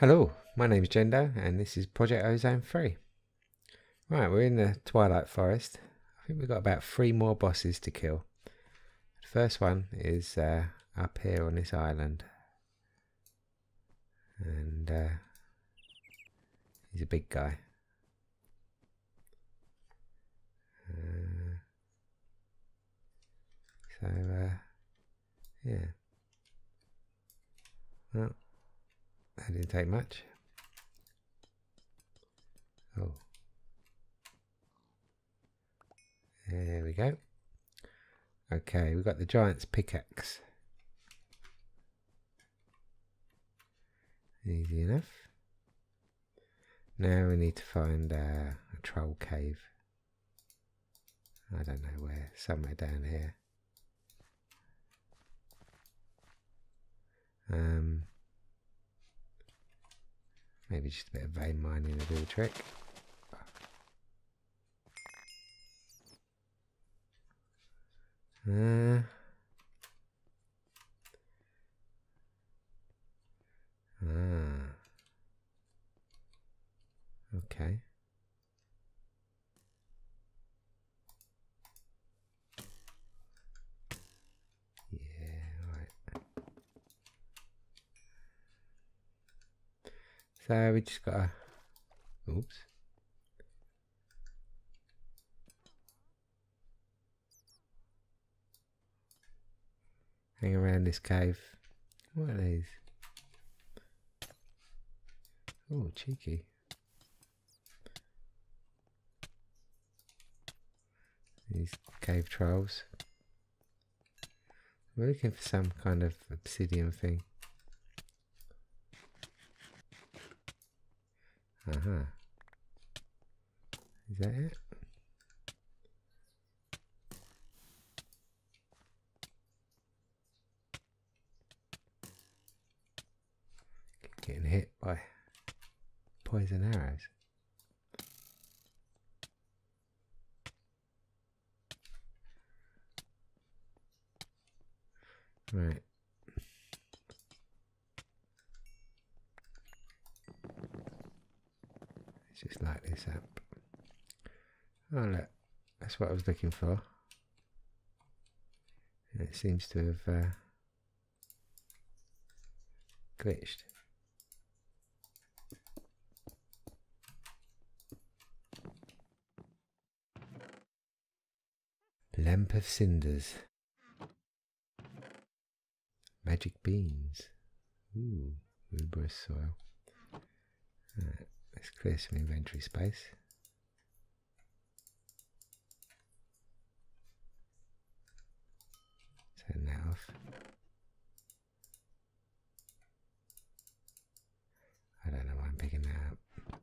Hello, my name is Jendo and this is Project Ozone 3. Right, we're in the Twilight Forest. I think we've got about three more bosses to kill. The first one is uh, up here on this island. And uh, he's a big guy. Uh, so, uh, yeah. Well, that didn't take much. Oh. There we go. Okay, we've got the giant's pickaxe. Easy enough. Now we need to find uh, a troll cave. I don't know where, somewhere down here. Um, maybe just a bit of vein mining will do the trick. Uh, ah. Okay. So we just gotta. Oops. Hang around this cave. What are these? Oh, cheeky. These cave trolls. We're looking for some kind of obsidian thing. Uh huh. Is that it? Getting hit by poison arrows. Right. Let's just light this up. Oh look, that's what I was looking for. And it seems to have uh, glitched. Lamp of cinders. Magic beans. Ooh, Uberous soil. Right, let's clear some inventory space. Turn that off. I don't know why I'm picking that up.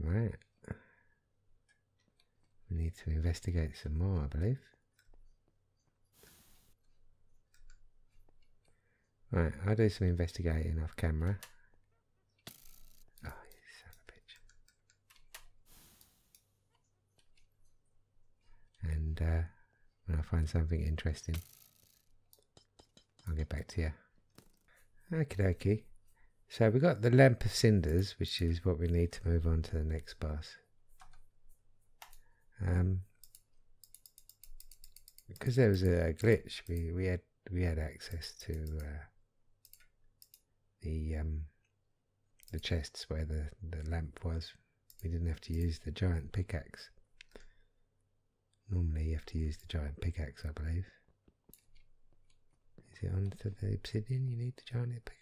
Right. We need to investigate some more, I believe. Right, I'll do some investigating off camera. Oh, you son of a bitch. And uh, when I find something interesting, I'll get back to you. Okie dokie. So we've got the lamp of cinders, which is what we need to move on to the next boss. Um, because there was a glitch, we, we had we had access to uh, the um, the chests where the, the lamp was. We didn't have to use the giant pickaxe. Normally, you have to use the giant pickaxe, I believe. Is it onto the obsidian? You need the giant pickaxe.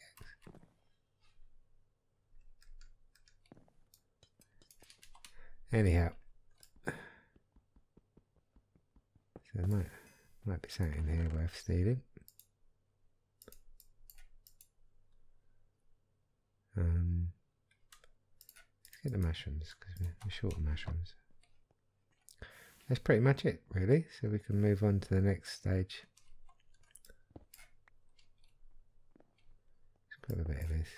Anyhow, so there might might be something here worth stealing. Um, let's get the mushrooms because we're, short of mushrooms. That's pretty much it, really. So we can move on to the next stage. Let's put a bit of this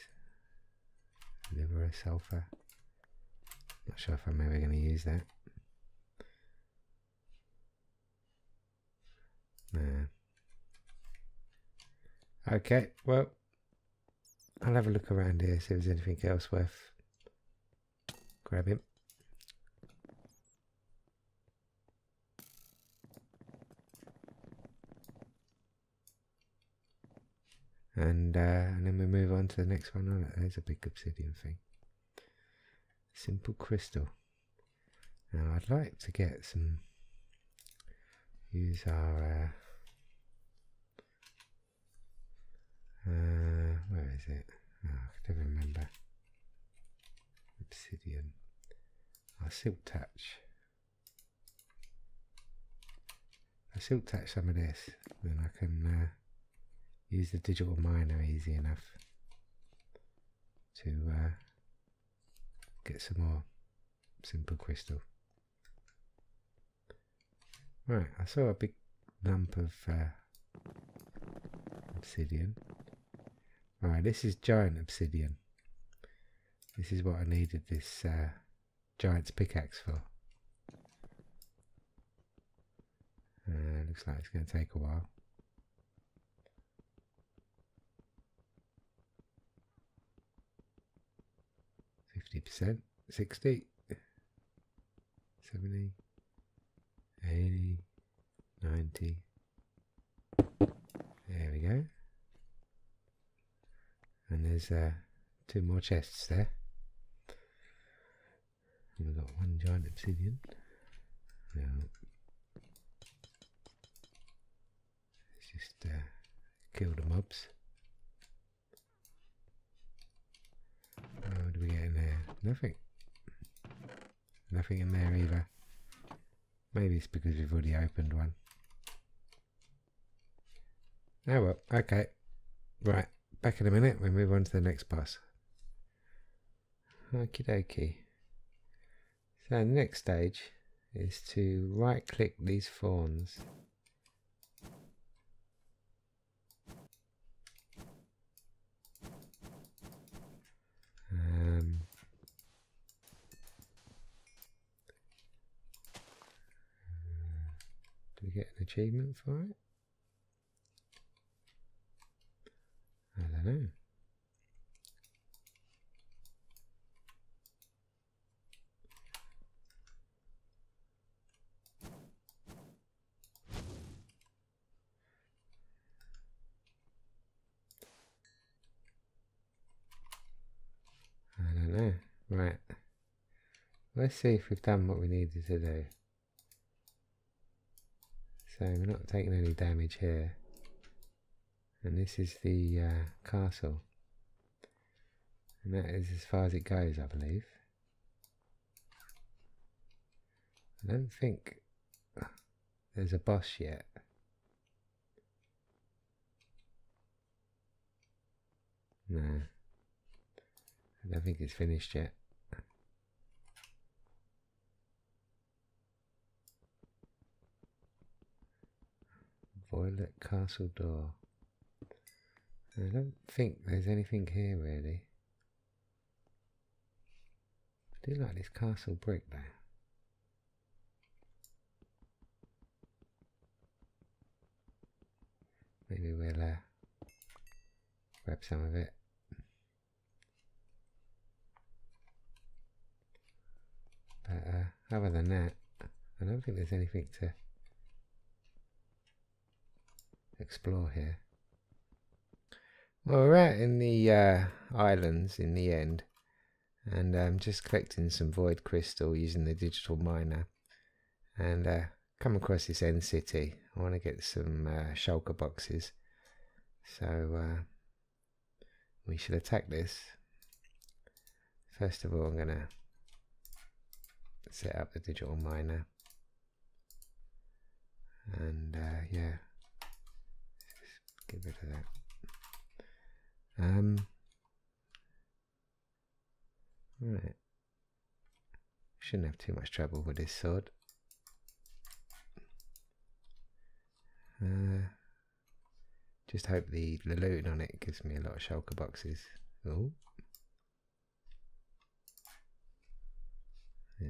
liver sulfur. Not sure if I'm ever going to use that. No. Okay, well, I'll have a look around here, see if there's anything else worth grabbing. And, uh, and then we move on to the next one. Oh, there's a big obsidian thing. Simple crystal. Now I'd like to get some, use our, uh, uh, is it? Oh, I don't remember. Obsidian. Our silk touch. I silk touch some of this, then I can uh, use the digital miner easy enough to uh, get some more simple crystal. Right, I saw a big lump of uh, obsidian. Right, this is giant obsidian. This is what I needed this uh, giant's pickaxe for. Uh, looks like it's going to take a while. Fifty percent, sixty, seventy, eighty, ninety. There we go. And there's uh, two more chests there. And we've got one giant obsidian. Now, let's just uh, kill the mobs. Do we get in there? Nothing. Nothing in there either. Maybe it's because we've already opened one. Oh well, okay. Right, back in a minute. We move on to the next boss. Okie dokie. So the next stage is to right click these fawns. Um, do we get an achievement for it? I don't know. I don't know. Right. Let's see if we've done what we needed to do. So we're not taking any damage here. And this is the uh, castle. And that is as far as it goes, I believe. I don't think there's a boss yet. No. I don't think it's finished yet. Violet Castle door. I don't think there's anything here really. I do like this castle brick though. Maybe we'll uh, grab some of it. But uh, other than that, I don't think there's anything to explore here. Well, we're out in the uh, islands in the end, and I'm um, just collecting some void crystal using the digital miner, and uh, come across this end city. I want to get some uh, shulker boxes, so uh, we should attack this. First of all, I'm gonna set up the digital miner, and uh, yeah, get rid of that. Um, right. Shouldn't have too much trouble with this sword. Uh, just hope the, the loot on it gives me a lot of shulker boxes. Oh. Yeah,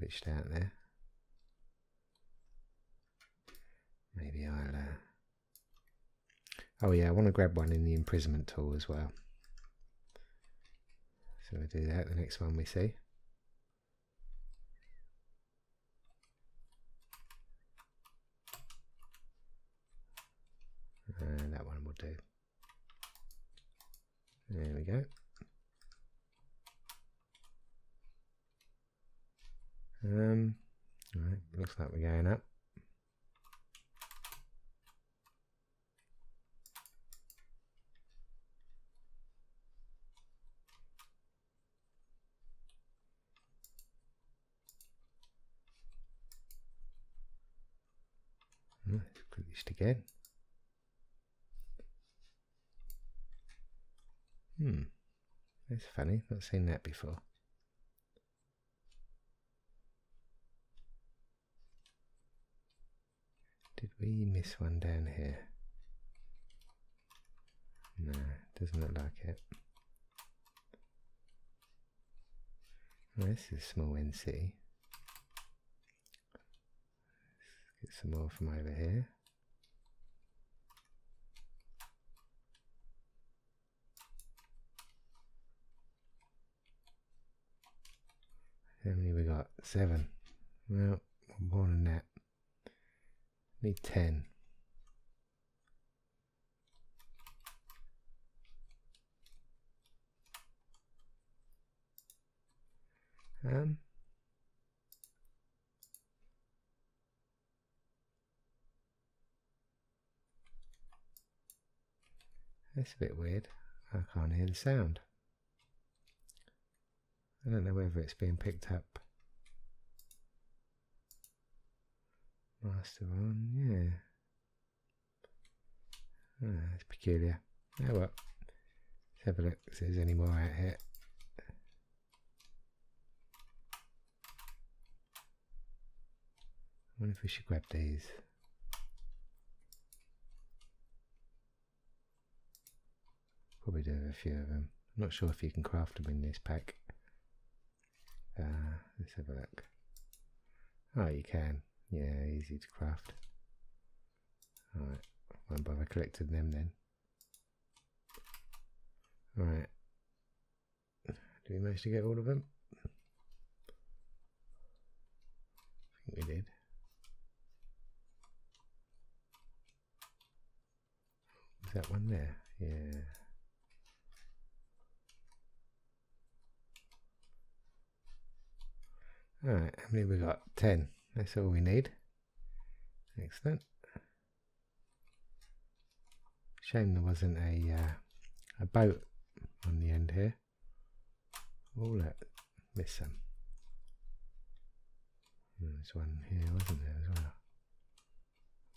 glitched out there. Maybe I'll uh, Oh yeah, I want to grab one in the imprisonment tool as well. So we'll do that the next one we see. And that one will do. There we go. Um, right, looks like we're going up. Again. Hmm, that's funny, not seen that before. Did we miss one down here? No, doesn't look like it. Well, this is small NC. Let's get some more from over here. How many we got? Seven. Well, more than that. Need 10. Um, that's a bit weird. I can't hear the sound. I don't know whether it's being picked up. Master on, yeah. Oh, that's peculiar. Oh well. Let's have a look if there's any more out here. I wonder if we should grab these. Probably do a few of them. I'm not sure if you can craft them in this pack. Uh, let's have a look. Oh, you can. Yeah, easy to craft. Alright, won't bother collecting them then. Alright. Do we manage to get all of them? I think we did. Is that one there? Yeah. Alright, how many we got? Ten. That's all we need. Excellent. Shame there wasn't a uh, a boat on the end here. Oh, look, miss some. There's one here, wasn't there, as well?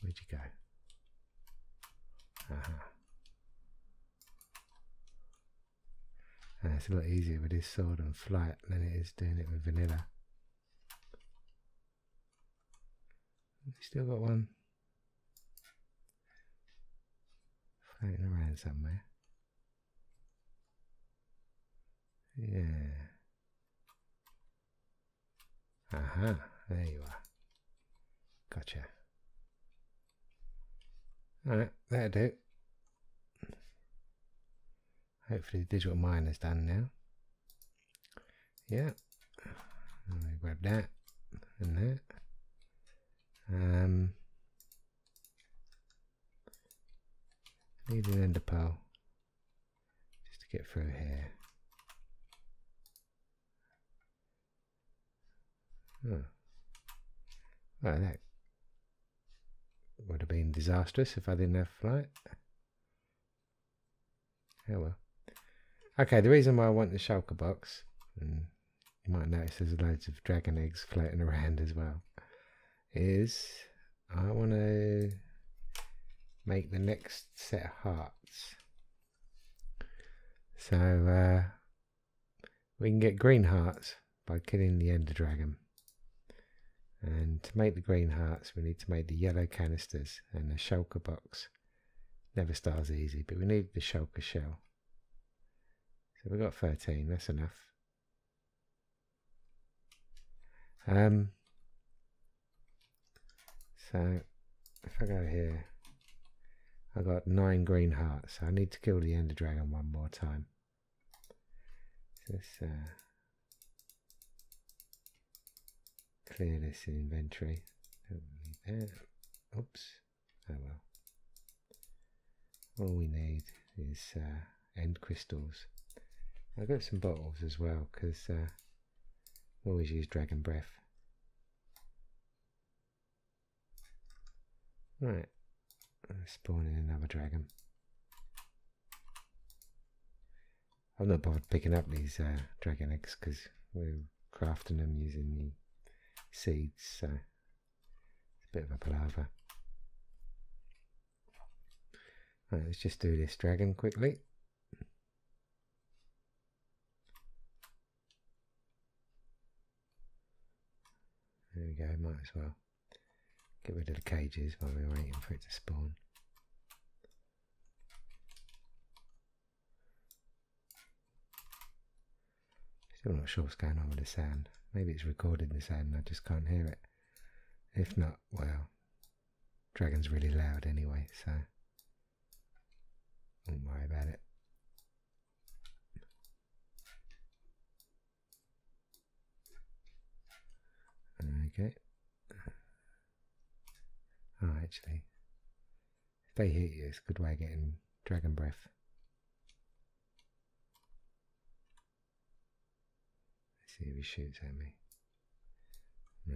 Where'd you go? Aha. Uh, it's a lot easier with this sword and flight than it is doing it with vanilla. We still got one floating around somewhere. Yeah. Aha, there you are. Gotcha. Alright, that'll do. Hopefully the digital mine is done now. Yeah. grab that and that. Um, need an ender pearl just to get through here. Oh. Well, that would have been disastrous if I didn't have flight. Oh well. Okay, the reason why I want the shulker box, and you might notice there's loads of dragon eggs floating around as well is I want to make the next set of hearts. So uh, we can get green hearts by killing the ender dragon. And to make the green hearts, we need to make the yellow canisters and the shulker box. Never stars easy, but we need the shulker shell. So we've got 13, that's enough. Um, so if I go here, I got nine green hearts. So I need to kill the ender dragon one more time. Let's uh, clear this inventory. Oops. Oh well. All we need is uh, end crystals. I've got some bottles as well because uh, always use dragon breath. Right, spawning another dragon. I'm not bothered picking up these uh, dragon eggs because we're crafting them using the seeds, so it's a bit of a palaver. Right, let's just do this dragon quickly. There we go, might as well get rid of the cages while we're waiting for it to spawn. Still not sure what's going on with the sound. Maybe it's recording the sound and I just can't hear it. If not, well, Dragon's really loud anyway, so don't worry about it. Okay. Oh, actually, if they hit you, it's a good way of getting dragon breath. Let's see if he shoots at me. No.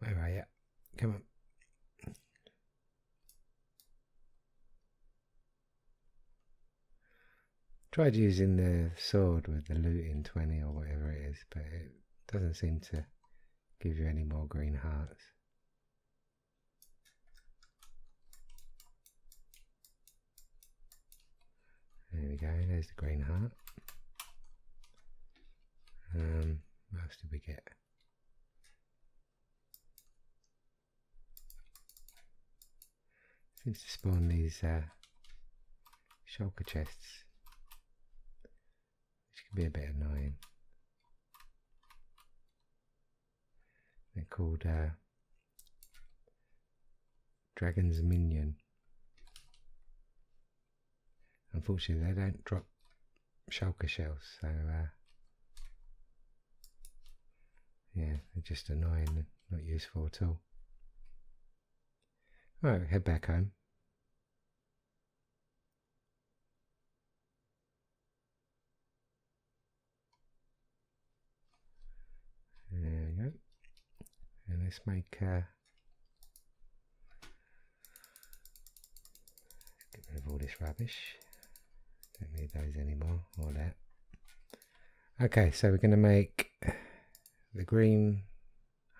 Where are you? Come on. Tried using the sword with the looting 20 or whatever it is, but it doesn't seem to give you any more green hearts. There we go, there's the green heart. Um, what else did we get? Seems to spawn these uh, shulker chests, which can be a bit annoying. They're called uh, Dragon's Minion. Unfortunately, they don't drop shulker shells, so uh, yeah, they're just annoying not useful at all. all. Right, head back home. There we go. And let's make uh, get rid of all this rubbish. Don't need those anymore, or that. Okay, so we're going to make the green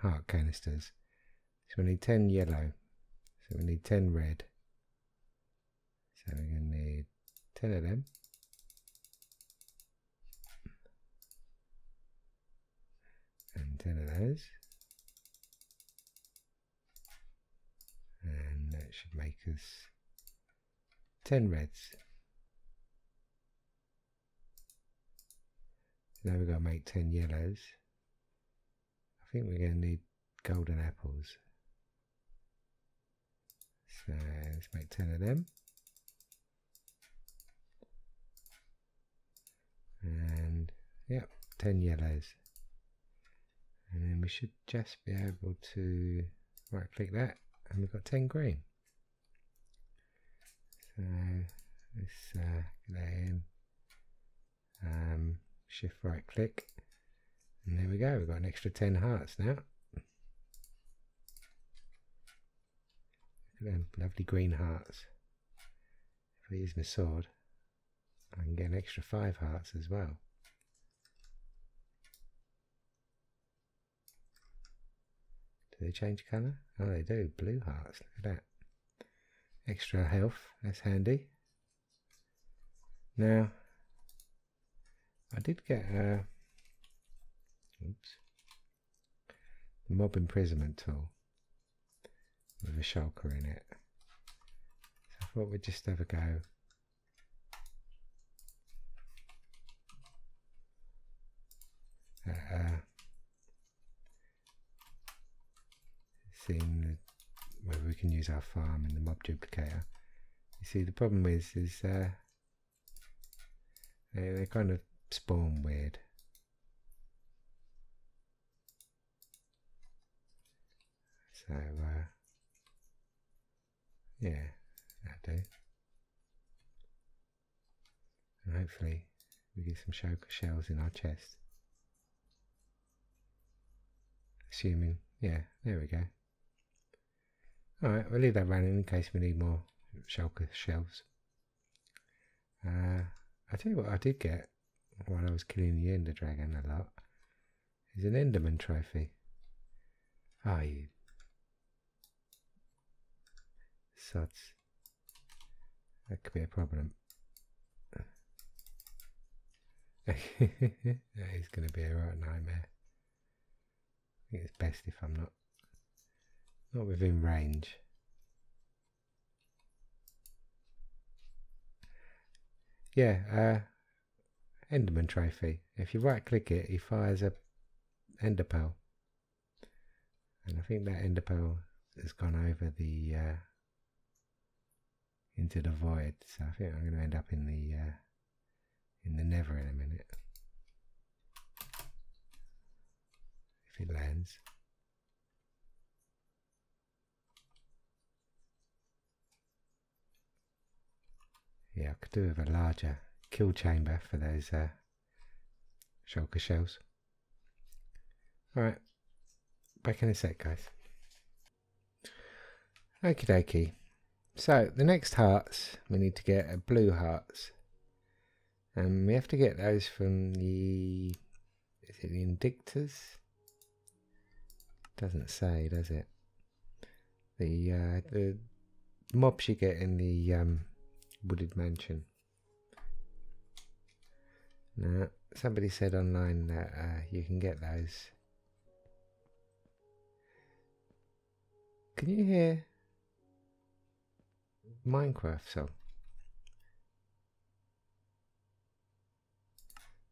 heart canisters. So we need 10 yellow. So we need 10 red. So we're going to need 10 of them. And 10 of those. And that should make us 10 reds. Now we've got to make 10 yellows. I think we're going to need golden apples. So let's make 10 of them. And yep, 10 yellows. And then we should just be able to right click that and we've got 10 green. Let's uh, get in. Um, shift right click and there we go, we've got an extra 10 hearts now. Look at them lovely green hearts. If I use my sword, I can get an extra five hearts as well. Do they change colour? Oh, they do. Blue hearts. Look at that. Extra health. That's handy. Now, I did get a. Oops. The mob imprisonment tool with a shulker in it. I thought we'd just have a go. Uh, uh, seeing whether we can use our farm in the mob duplicator. You see, the problem is, is uh, they, they kind of spawn weird. So, uh, yeah, that do. And hopefully we get some shulker shells in our chest. Assuming, yeah, there we go. Alright, we'll leave that running in case we need more shulker shells. Uh, I tell you what I did get while I was killing the Ender Dragon a lot is an Enderman trophy. Ah, oh, you sods. That could be a problem. that is going to be a right nightmare. I think it's best if I'm not not within range. Yeah, uh, Enderman trophy. If you right click it, he fires a ender pearl. And I think that ender pearl has gone over the uh, into the void. So I think I'm going to end up in the uh, in the Nether in a minute. If it lands. Yeah, I could do with a larger kill chamber for those uh, shulker shells. Alright, back in a sec, guys. Okie dokie. So, the next hearts, we need to get a blue hearts. And we have to get those from the... Is it the Indictors? Doesn't say, does it? The, uh, the mobs you get in the um, wooded mansion. Now, somebody said online that uh, you can get those. Can you hear Minecraft song?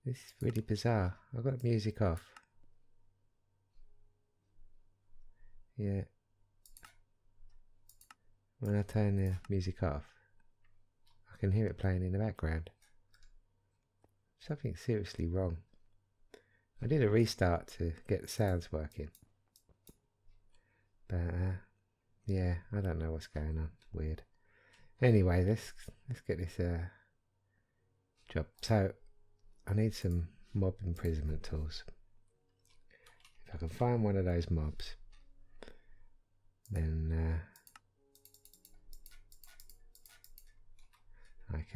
This is really bizarre. I've got music off. Yeah. When I turn the music off, I can hear it playing in the background. Something seriously wrong. I did a restart to get the sounds working. But, uh, yeah, I don't know what's going on. Weird. Anyway, let's, let's get this uh, job. So, I need some mob imprisonment tools. If I can find one of those mobs, then uh,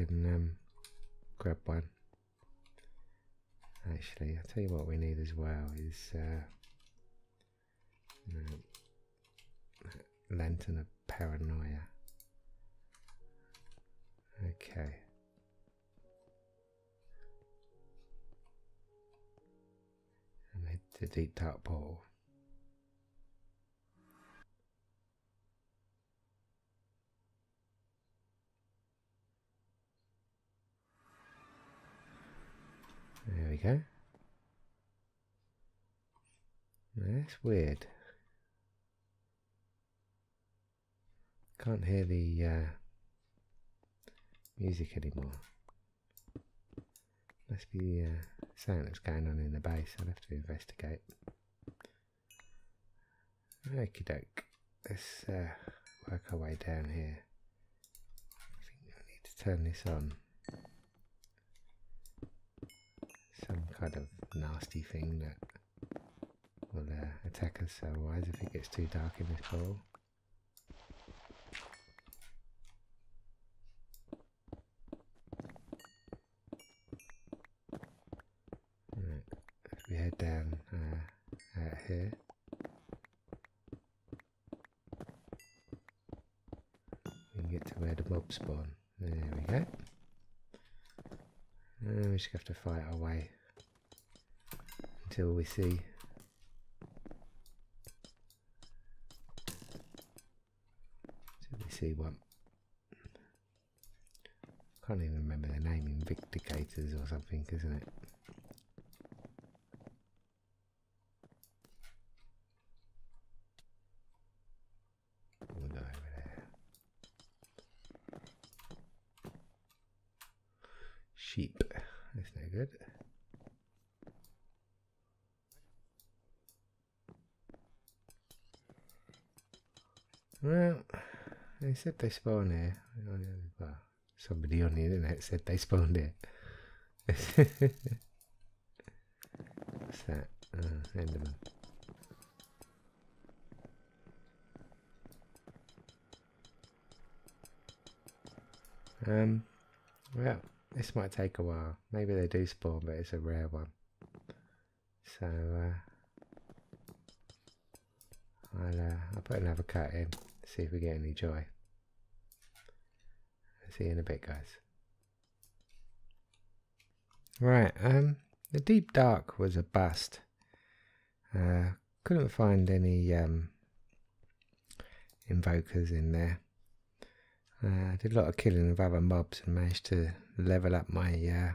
can um, grab one. Actually, I'll tell you what we need as well is uh, Lantern of Paranoia. Okay. And to Deep Dark Portal. There we go. That's weird. Can't hear the uh, music anymore. Must be uh, something that's going on in the base. I'll have to investigate. Okie doke. Let's uh, work our way down here. I think I need to turn this on. some kind of nasty thing that will uh, attack us otherwise if it gets too dark in this bowl. Right, if we head down uh, out here. We can get to where the mobs spawn. There we go. And we just have to fight our way till we see till we see one. Can't even remember the name, Invicticators or something, isn't it? They said they spawn here. Well, somebody on the internet said they spawned here. What's that? Oh, Enderman. Um, well, this might take a while. Maybe they do spawn, but it's a rare one. So, uh, I'll, uh, I'll put another cut in, see if we get any joy. See you in a bit, guys. Right, um, the Deep Dark was a bust. Uh, couldn't find any um, invokers in there. Uh, did a lot of killing of other mobs and managed to level up my uh,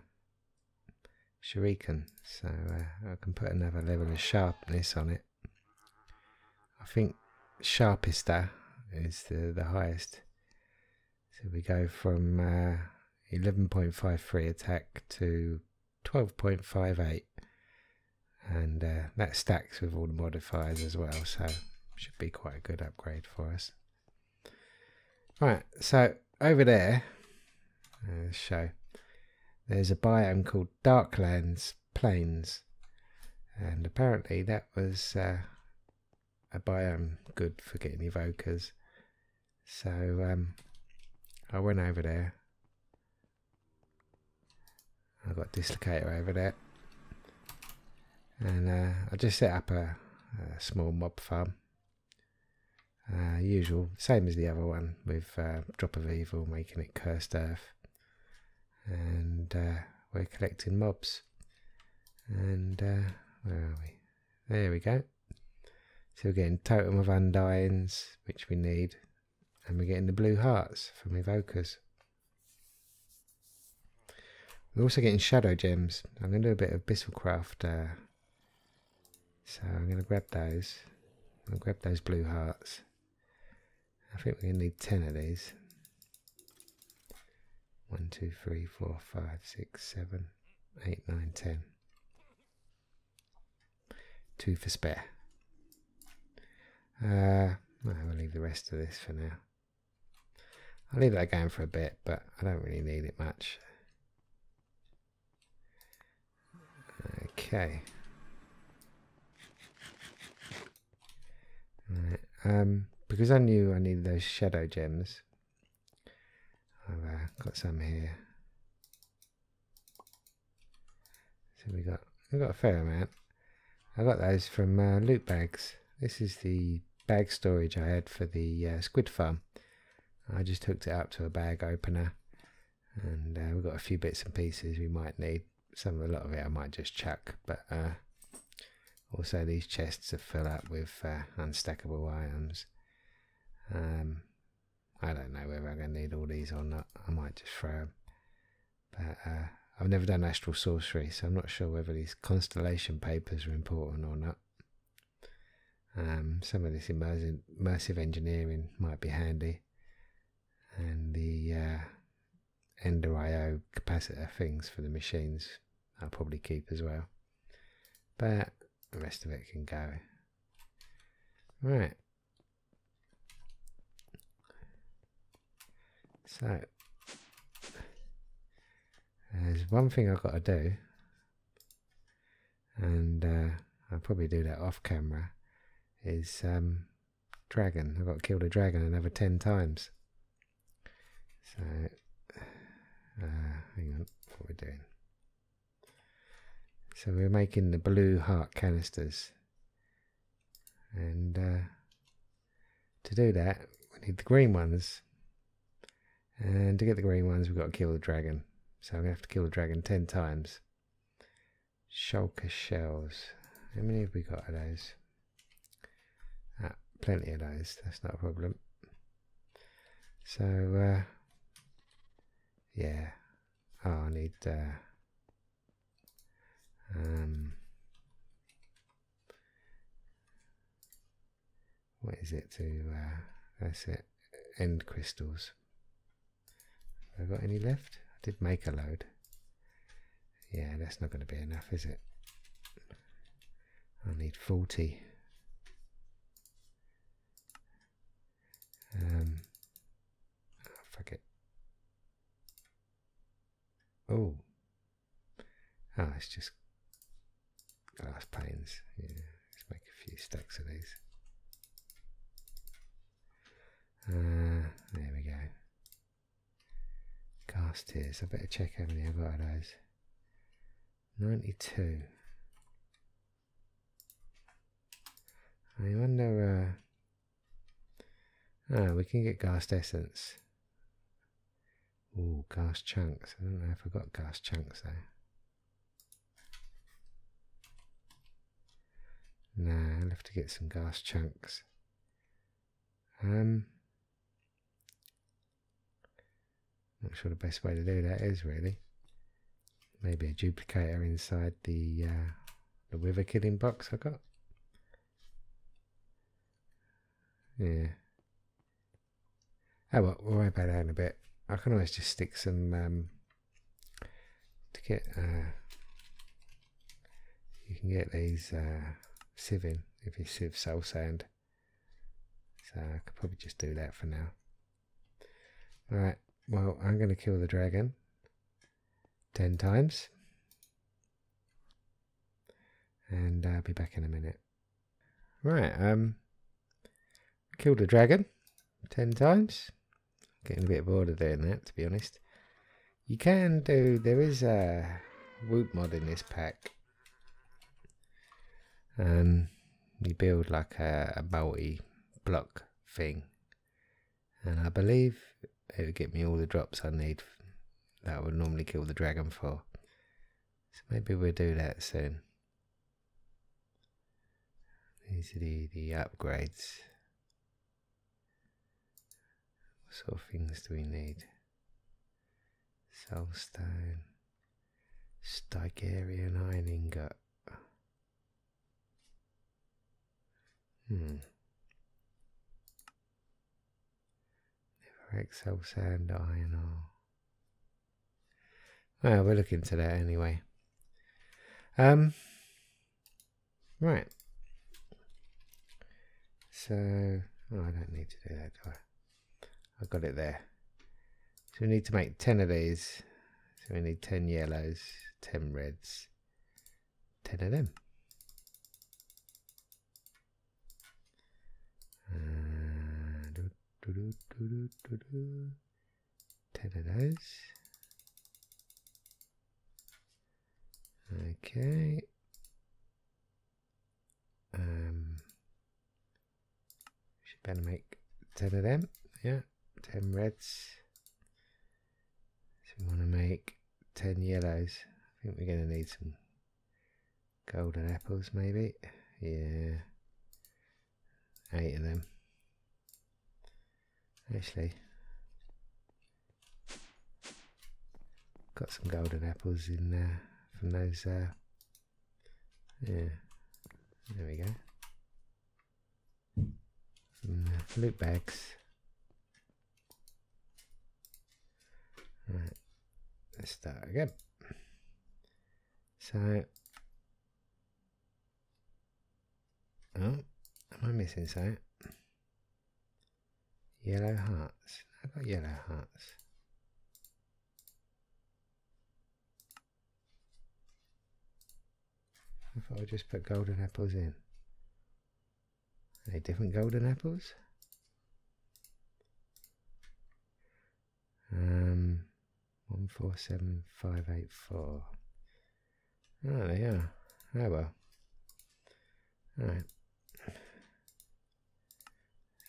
shuriken, so uh, I can put another level of sharpness on it. I think sharpest is the, the highest. So we go from uh, 11.53 attack to 12.58 and uh, that stacks with all the modifiers as well so should be quite a good upgrade for us. Right, so over there, uh, show, there's a biome called Darklands Plains and apparently that was uh, a biome good for getting evokers. So um, I went over there. I got dislocator over there. And uh, I just set up a, a small mob farm. Uh, usual, same as the other one with uh, Drop of Evil, making it Cursed Earth. And uh, we're collecting mobs. And uh, where are we? There we go. So we're getting Totem of Undyings, which we need. And we're getting the blue hearts from evokers. We're also getting shadow gems. I'm going to do a bit of Bisselcraft. Uh, so I'm going to grab those. I'll grab those blue hearts. I think we're going to need 10 of these. 1, 2, 3, 4, 5, 6, 7, 8, 9, 10. Two for spare. Uh, we'll leave the rest of this for now. I'll leave that going for a bit, but I don't really need it much. Okay. Um, because I knew I needed those shadow gems, I've uh, got some here. So we got we got a fair amount. I got those from uh, loot bags. This is the bag storage I had for the uh, squid farm. I just hooked it up to a bag opener and uh, we've got a few bits and pieces we might need. Some of a lot of it I might just chuck, but uh, also these chests are filled up with uh, unstackable items. Um, I don't know whether I'm going to need all these or not. I might just throw them. But uh, I've never done astral sorcery, so I'm not sure whether these constellation papers are important or not. Um, some of this immersive engineering might be handy and the uh, IO capacitor things for the machines I'll probably keep as well. But the rest of it can go. Right. So there's one thing I've got to do, and uh, I'll probably do that off camera. Is um, dragon. I've got to kill the dragon another ten times. So, uh, hang on, what we're doing. So we're making the blue heart canisters. And uh, to do that, we need the green ones. And to get the green ones, we've got to kill the dragon. So I'm going to have to kill the dragon 10 times. Shulker shells. How many have we got of those? Ah, plenty of those. That's not a problem. So, uh, yeah, Oh, I need. Uh, um, what is it to? Uh, that's it. End crystals. Have I got any left? I did make a load. Yeah, that's not going to be enough, is it? I need 40. Um, oh, fuck it. Oh. Oh, it's just glass panes. Yeah, let's make a few stacks of these. Uh, there we go. Ghast tears. I better check how many I've got of those. 92. I wonder. Uh, oh, we can get ghast essence. Ooh, ghast chunks. I don't know if I've got ghast chunks there. Nah, I'll have to get some ghast chunks. Um, not sure the best way to do that is really. Maybe a duplicator inside the uh, the wither killing box I got. Yeah. Oh well, we'll worry about that in a bit. I can always just stick some um, to get. Uh, you can get these uh, sieving if you sieve soul sand. So I could probably just do that for now. Alright, Well, I'm going to kill the dragon ten times, and I'll be back in a minute. Right. Um killed a dragon 10 times. Getting a bit bored of doing that, to be honest. You can do, there is a Woot mod in this pack. Um, you build like a, a multi block thing. And I believe it would get me all the drops I need that I would normally kill the dragon for. So maybe we'll do that soon. These are the, the upgrades. What sort of things do we need? Soulstone, Stygian iron ingot. Hmm. Never Excel sand iron ore. Well, we'll look into that anyway. Um. Right. So, oh, I don't need to do that, do I? I've got it there. So we need to make 10 of these. So we need 10 yellows, 10 reds, 10 of them. Do, do, do, 10 of those. Okay. Um, should better make 10 of them. Yeah. 10 reds. So we want to make 10 yellows. I think we're going to need some golden apples maybe. Yeah. Eight of them. Actually, got some golden apples in there from those. Uh, yeah, there we go. The loot bags. Right, let's start again. So, oh, am I missing something? Yellow hearts. I've got yellow hearts. I thought I'd just put golden apples in. Any different golden apples? Um, one four seven five eight four. Ah, oh, they are. Oh well. Alright.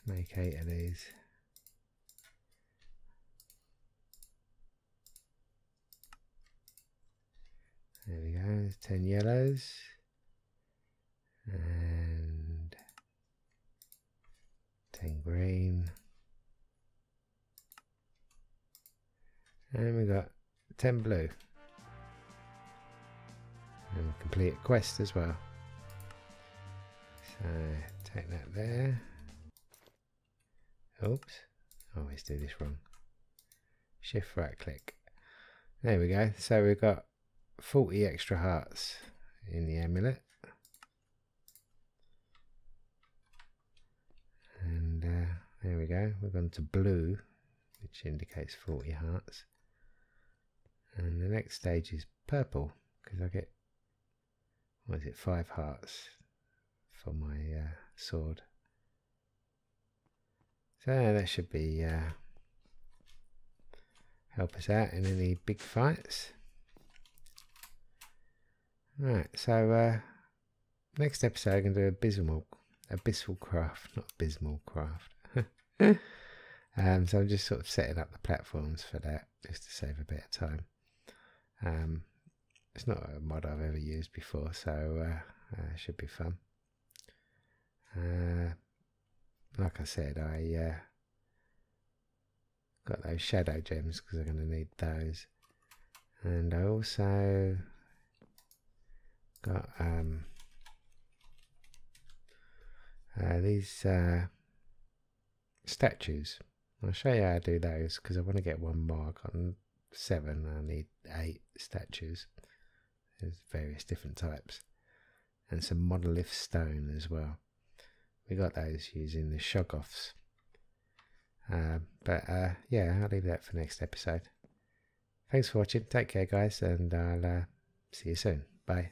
Make eight of these. There we go, ten yellows. And ten green. And we got 10 blue. And complete a quest as well. So take that there. Oops. Always do this wrong. Shift right click. There we go. So we've got 40 extra hearts in the amulet. And uh, there we go. We've gone to blue, which indicates 40 hearts. And the next stage is purple, because I get, what is it, 5 hearts for my uh, sword. So that should be uh, help us out in any big fights. Right, so uh, next episode I'm going to do abysmal, abyssal craft, not abysmal craft. um, so I'm just sort of setting up the platforms for that, just to save a bit of time. Um, it's not a mod I've ever used before, so uh, uh, should be fun. Uh, like I said, I uh, got those shadow gems because I'm going to need those. And I also got um, uh, these uh, statues. I'll show you how to do those because I want to get one more. Seven, I need eight statues. There's various different types. And some monolith stone as well. We got those using the Shoggoths. Uh, but uh, yeah, I'll leave that for next episode. Thanks for watching. Take care, guys, and I'll uh, see you soon. Bye.